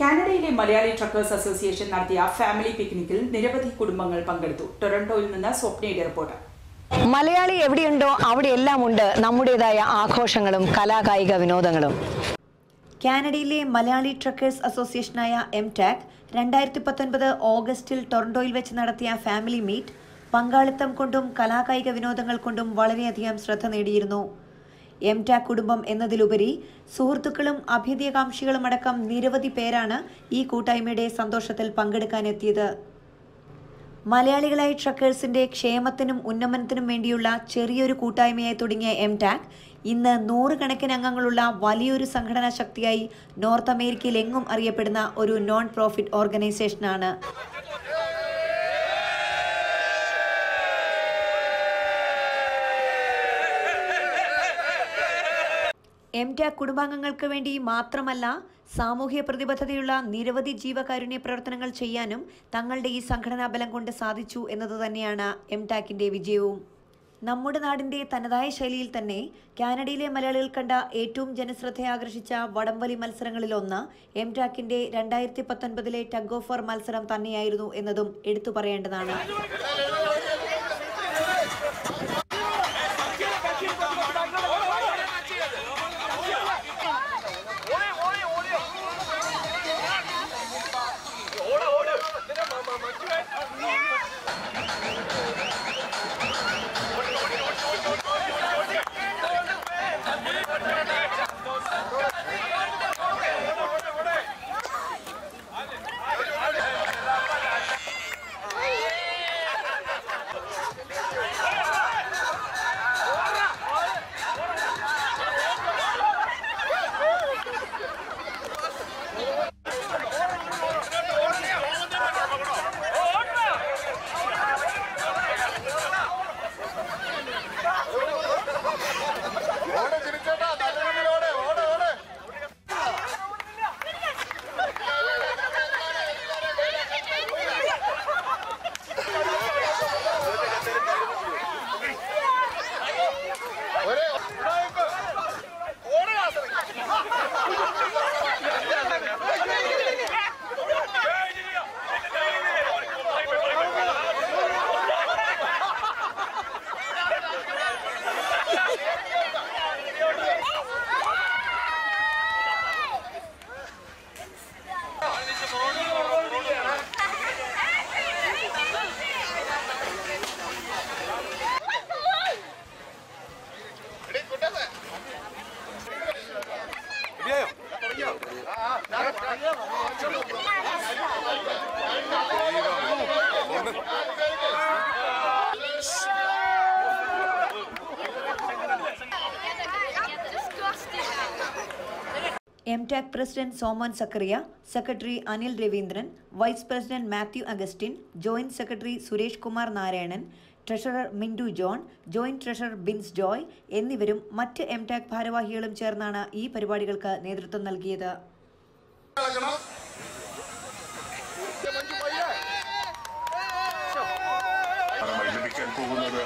കാനഡയിലെ Malayali truckers association നടത്തിയ family പിക്നിക്കിൽ നിരവധി കുടുംബങ്ങൾ പങ്കെടുത്തു. ടൊറന്റോയിൽ നിന്ന് സ്വപ്നയുടെ റിപ്പോർട്ട്. മലയാളി എവിടെയുണ്ടോ അവിടെയെല്ലാം ഉണ്ട് നമ്മുടേതായ ആഘോഷങ്ങളും കലാകായിക വിനോദങ്ങളും. കാനഡയിലെ മലയാളി ട്രക്കേഴ്സ് അസോസിയേഷനായ എം ടാക് രണ്ടായിരത്തി പത്തൊൻപത് ഓഗസ്റ്റിൽ ടൊറന്റോയിൽ വെച്ച് നടത്തിയ ഫാമിലി മീറ്റ് പങ്കാളിത്തം കൊണ്ടും കലാകായിക വിനോദങ്ങൾ കൊണ്ടും വളരെയധികം ശ്രദ്ധ നേടിയിരുന്നു. എം ടാ കുടുംബം എന്നതിലുപരി സുഹൃത്തുക്കളും അഭ്യുദയകാംക്ഷികളും അടക്കം നിരവധി പേരാണ് ഈ കൂട്ടായ്മയുടെ സന്തോഷത്തിൽ പങ്കെടുക്കാനെത്തിയത്. മലയാളികളായ ട്രക്കേഴ്സിന്റെ ക്ഷേമത്തിനും ഉന്നമനത്തിനും വേണ്ടിയുള്ള ചെറിയൊരു കൂട്ടായ്മയായി തുടങ്ങിയ എം ടാക് ഇന്ന് നൂറുകണക്കിന് അംഗങ്ങളുള്ള വലിയൊരു സംഘടനാ ശക്തിയായി നോർത്ത് അമേരിക്കയിൽ എങ്ങും അറിയപ്പെടുന്ന ഒരു നോൺ പ്രോഫിറ്റ് ഓർഗനൈസേഷനാണ് എം ടാക് കുടുംബാംഗങ്ങൾക്ക് വേണ്ടി മാത്രമല്ല സാമൂഹ്യ പ്രതിബദ്ധതയുള്ള നിരവധി ജീവകാരുണ്യ പ്രവർത്തനങ്ങൾ ചെയ്യാനും തങ്ങളുടെ ഈ സംഘടനാ ബലം കൊണ്ട് സാധിച്ചു എന്നത് തന്നെയാണ് എം ടാക്കിന്റെ വിജയവും. നമ്മുടെ നാടിന്റെ തനതായ ശൈലിയിൽ തന്നെ കാനഡയിലെ മലയാളികൾ കണ്ട ഏറ്റവും ജനശ്രദ്ധ ആകർഷിച്ച വടംവലി മത്സരങ്ങളിലൊന്ന് എം ടാക്കിന്റെ രണ്ടായിരത്തി പത്തൊൻപതിലെ ടഗ് ഓഫ് വാർ മത്സരം തന്നെയായിരുന്നു എന്നതും എടുത്തു പറയേണ്ടതാണ്. M TAC president Soman Zacharia secretary Anil Raveendran vice president Mathew Augustine joint secretary Suresh Kumar Narayanan treasurer Mindu John joint treasurer Bins Joy എന്നിവരും മറ്റ് എം ടാക് ഭാരവാഹികളും ചേർന്നാണ് ഈ പരിപാടികൾക്ക് നേതൃത്വം നൽകിയത്. പോകുന്നത്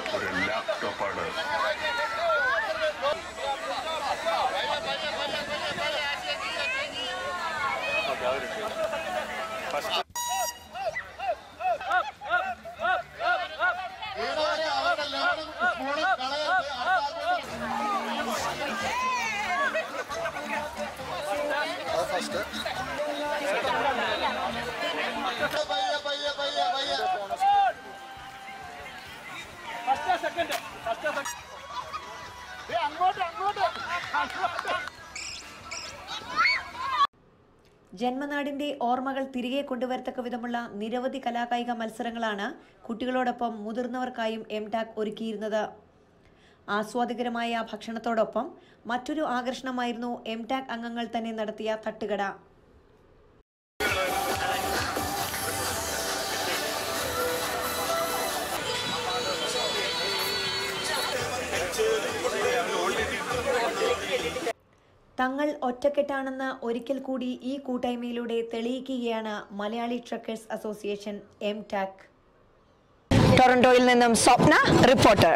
ജന്മനാടിന്റെ ഓർമ്മകൾ തിരികെ കൊണ്ടുവരത്തക്ക വിധമുള്ള നിരവധി കലാകായിക മത്സരങ്ങളാണ് കുട്ടികളോടൊപ്പം മുതിർന്നവർക്കായും എം ടാക് ഒരുക്കിയിരുന്നത്. ആസ്വാദികരമായ ഭക്ഷണത്തോടൊപ്പം മറ്റൊരു ആകർഷണമായിരുന്നു എം ടാക് അംഗങ്ങൾ തന്നെ നടത്തിയ തട്ടുകട. തങ്ങൾ ഒറ്റക്കെട്ടാണെന്ന് ഒരിക്കൽ കൂടി ഈ കൂട്ടായ്മയിലൂടെ തെളിയിക്കുകയാണ് Malayali truckers association M TAC ടൊറന്റോയിൽ നിന്നും സ്വപ്ന റിപ്പോർട്ടർ.